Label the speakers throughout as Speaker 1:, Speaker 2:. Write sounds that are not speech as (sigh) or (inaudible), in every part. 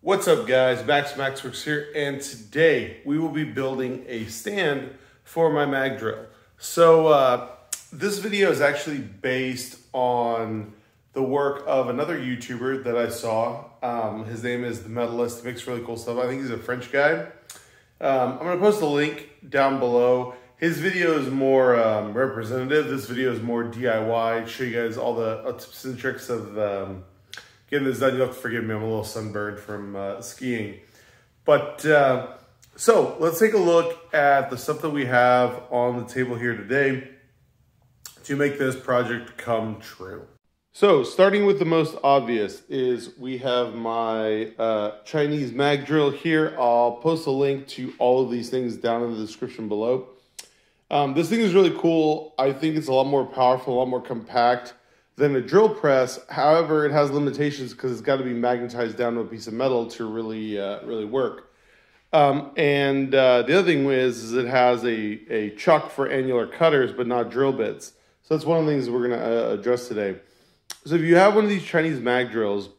Speaker 1: What's up guys, Max MaksWerks here, and today we will be building a stand for my mag drill. So uh, this video is actually based on the work of another YouTuber that I saw. Um, his name is The Metalist, makes really cool stuff. I think he's a French guy. Um, I'm gonna post a link down below. His video is more um, representative. This video is more DIY, show you guys all the tips and tricks of um, getting this done. You'll have to forgive me. I'm a little sunburned from uh, skiing. But uh, so let's take a look at the stuff that we have on the table here today to make this project come true. So starting with the most obvious is we have my uh, Chinese mag drill here. I'll post a link to all of these things down in the description below. Um, this thing is really cool. I think it's a lot more powerful, a lot more compact than a drill press. However, it has limitations because it's got to be magnetized down to a piece of metal to really uh, really work. Um, and uh, the other thing is, is it has a, a chuck for annular cutters, but not drill bits. So that's one of the things we're going to uh, address today. So if you have one of these Chinese mag drills,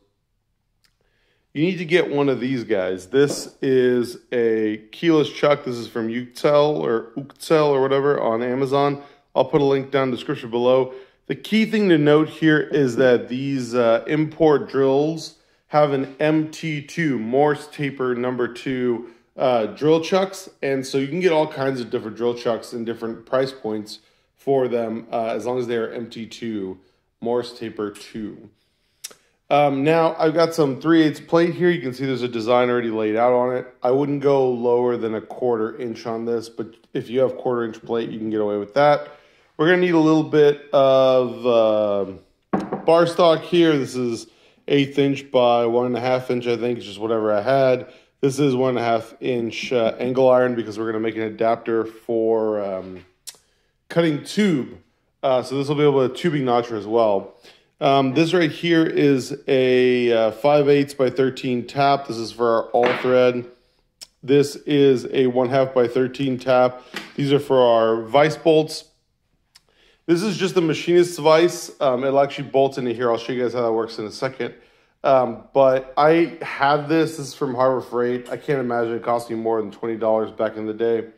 Speaker 1: you need to get one of these guys. This is a keyless chuck. This is from Uctel or Uctel or whatever on Amazon. I'll put a link down in the description below. The key thing to note here is that these uh, import drills have an MT2, Morse taper number two uh, drill chucks. And so you can get all kinds of different drill chucks and different price points for them uh, as long as they are MT2, Morse taper 2. Um, now I've got some 3 8 plate here. You can see there's a design already laid out on it. I wouldn't go lower than a quarter inch on this, but if you have quarter inch plate, you can get away with that. We're going to need a little bit of uh, bar stock here. This is eighth inch by one and a half inch, I think. It's just whatever I had. This is one and a half inch uh, angle iron because we're going to make an adapter for um, cutting tube. Uh, so this will be able to tubing notcher as well. Um, this right here is a uh, 5 8 by 13 tap. This is for our all thread. This is a 1 half by 13 tap. These are for our vice bolts. This is just a machinist's vise. Um, it'll actually bolt into here. I'll show you guys how that works in a second. Um, but I have this. This is from Harbor Freight. I can't imagine it cost me more than $20 back in the day.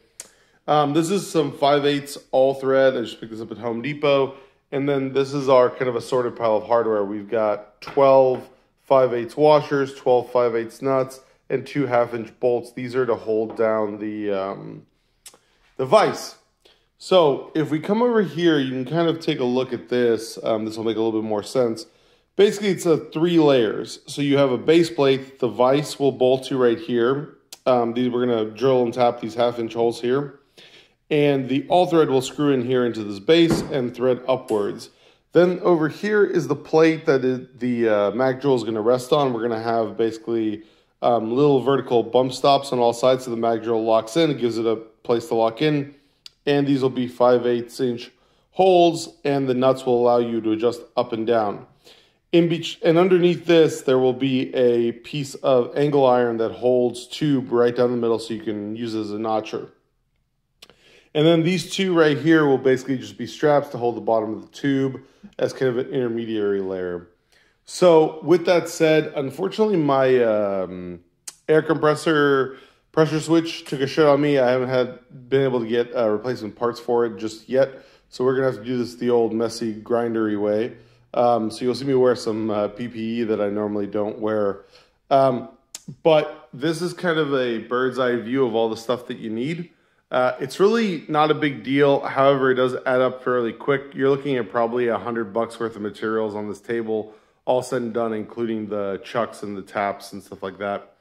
Speaker 1: Um, this is some 5 8 all thread. I just picked this up at Home Depot. And then this is our kind of assorted pile of hardware. We've got 12 5 8 washers, 12 5 8 nuts, and two half inch bolts. These are to hold down the, um, the vise. So if we come over here, you can kind of take a look at this. Um, this will make a little bit more sense. Basically, it's a three layers. So you have a base plate. The vise will bolt to right here. Um, these, we're going to drill and tap these half inch holes here. And the all thread will screw in here into this base and thread upwards. Then over here is the plate that it, the uh, mag drill is going to rest on. We're going to have basically um, little vertical bump stops on all sides so the mag drill locks in. It gives it a place to lock in and these will be 5 8 inch holes and the nuts will allow you to adjust up and down. In beach, and underneath this, there will be a piece of angle iron that holds tube right down the middle so you can use as a notcher. And then these two right here will basically just be straps to hold the bottom of the tube as kind of an intermediary layer. So with that said, unfortunately my um, air compressor pressure switch took a shit on me. I haven't had been able to get uh, replacement parts for it just yet. So we're gonna have to do this the old messy grindery way. Um, so you'll see me wear some uh, PPE that I normally don't wear. Um, but this is kind of a bird's eye view of all the stuff that you need. Uh, it's really not a big deal. However, it does add up fairly quick. You're looking at probably a hundred bucks worth of materials on this table, all said and done, including the chucks and the taps and stuff like that.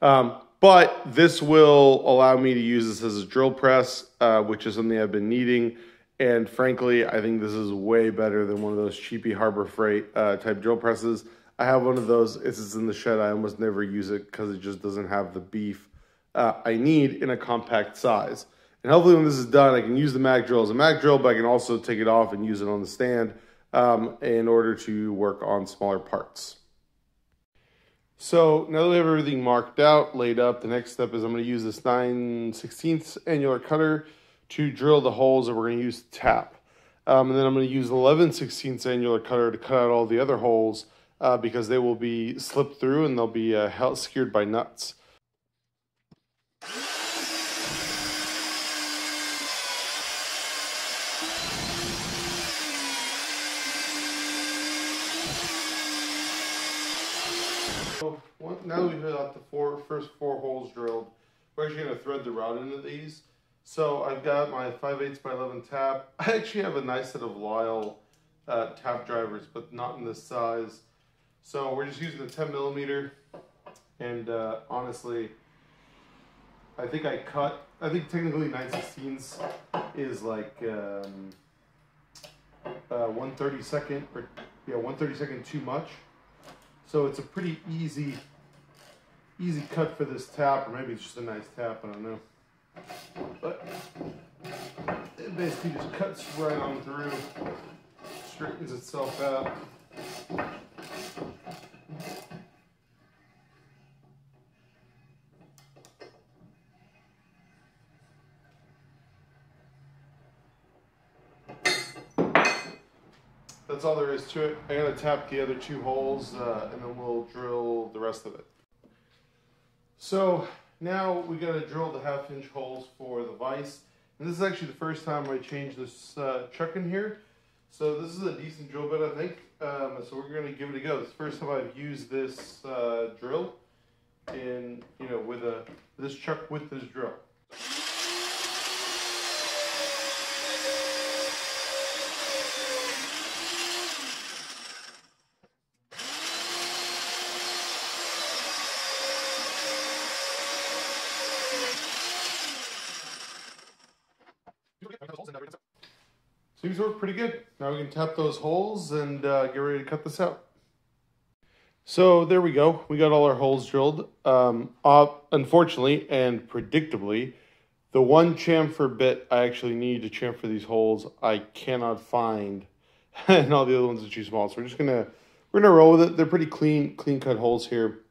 Speaker 1: Um, but this will allow me to use this as a drill press, uh, which is something I've been needing. And frankly, I think this is way better than one of those cheapy Harbor Freight uh, type drill presses. I have one of those. It's in the shed. I almost never use it because it just doesn't have the beef uh, I need in a compact size. And hopefully when this is done, I can use the mag drill as a mag drill, but I can also take it off and use it on the stand um, in order to work on smaller parts. So now that we have everything marked out, laid up, the next step is I'm going to use this 9 16th annular cutter to drill the holes that we're going to use to tap. Um, and then I'm going to use 11 16th annular cutter to cut out all the other holes uh, because they will be slipped through and they'll be uh, secured by nuts. So now that we've got the four, first four holes drilled, we're actually going to thread the rod into these. So I've got my 5 8 by 11 tap. I actually have a nice set of Lisle uh, tap drivers, but not in this size. So we're just using the 10 millimeter. And uh, honestly, I think I cut, I think technically 9 16ths is like um, uh, 1 32nd, or yeah, 1 32nd too much. So it's a pretty easy, easy cut for this tap, or maybe it's just a nice tap, I don't know. But it basically just cuts right on through, straightens itself out. That's all there is to it. I'm gonna tap the other two holes uh, and then we'll drill the rest of it. So now we gotta drill the half inch holes for the vise. And this is actually the first time I changed this uh, chuck in here. So this is a decent drill bit, I think. Um, so we're gonna give it a go. It's the first time I've used this uh, drill in, you know, with a, this chuck with this drill. Seems to work pretty good. Now we can tap those holes and uh, get ready to cut this out. So there we go. We got all our holes drilled. Um, uh, unfortunately and predictably, the one chamfer bit I actually need to chamfer these holes, I cannot find, (laughs) and all the other ones are too small. So we're just gonna we're gonna roll with it. They're pretty clean, clean cut holes here.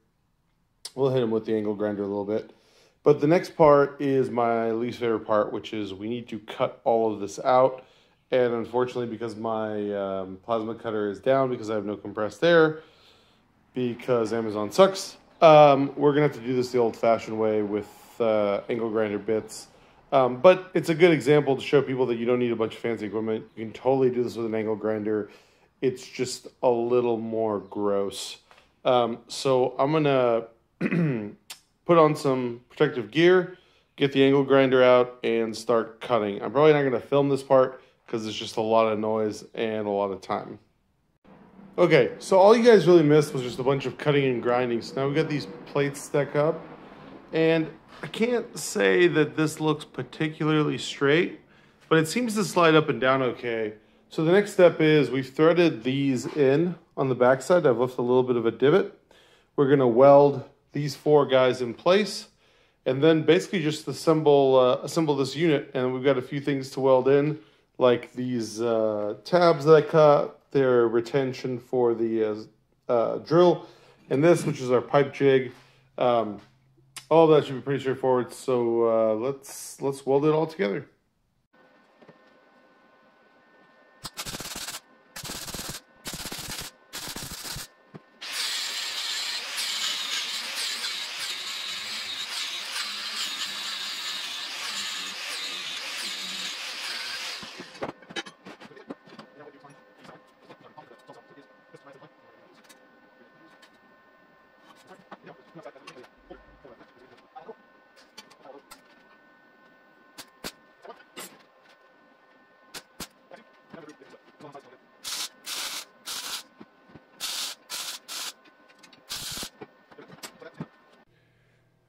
Speaker 1: We'll hit them with the angle grinder a little bit. But the next part is my least favorite part, which is we need to cut all of this out. And unfortunately, because my um, plasma cutter is down because I have no compressed air, because Amazon sucks, um, we're going to have to do this the old-fashioned way with uh, angle grinder bits. Um, but it's a good example to show people that you don't need a bunch of fancy equipment. You can totally do this with an angle grinder. It's just a little more gross. Um, so I'm going to (clears throat) put on some protective gear, get the angle grinder out, and start cutting. I'm probably not going to film this part because it's just a lot of noise and a lot of time. Okay, so all you guys really missed was just a bunch of cutting and grinding. So now we got these plates stuck up. And I can't say that this looks particularly straight, but it seems to slide up and down okay. So the next step is we've threaded these in on the backside. I've left a little bit of a divot. We're gonna weld these four guys in place and then basically just assemble, uh, assemble this unit. And we've got a few things to weld in like these uh, tabs that I cut, their retention for the uh, uh, drill, and this, which is our pipe jig. Um, all that should be pretty straightforward. So uh, let's let's weld it all together.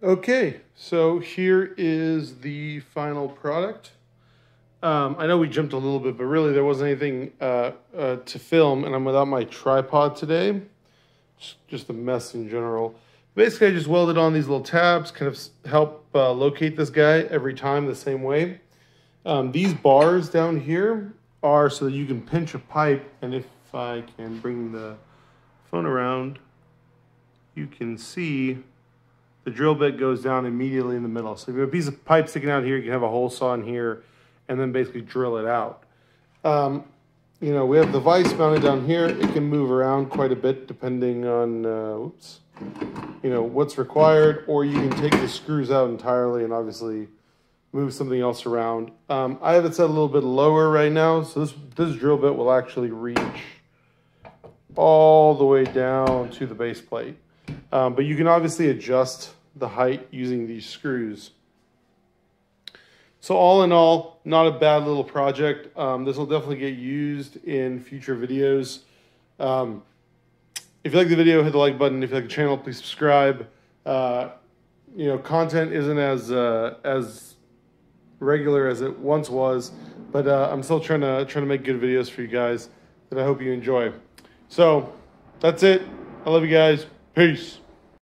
Speaker 1: Okay, so here is the final product. Um, I know we jumped a little bit, but really there wasn't anything uh, uh, to film, and I'm without my tripod today. Just a mess in general. Basically, I just welded on these little tabs, kind of help uh, locate this guy every time the same way. Um, these bars down here are so that you can pinch a pipe, and if I can bring the phone around, you can see the drill bit goes down immediately in the middle. So if you have a piece of pipe sticking out here, you can have a hole saw in here and then basically drill it out. Um, you know, we have the vise mounted down here. It can move around quite a bit depending on, uh, oops, you know, what's required, or you can take the screws out entirely and obviously move something else around. Um, I have it set a little bit lower right now, so this, this drill bit will actually reach all the way down to the base plate. Um, but you can obviously adjust the height using these screws. So all in all, not a bad little project. Um, this will definitely get used in future videos. Um, if you like the video, hit the like button. If you like the channel, please subscribe. Uh, you know, content isn't as uh, as regular as it once was, but uh, I'm still trying to trying to make good videos for you guys that I hope you enjoy. So that's it. I love you guys. Peace.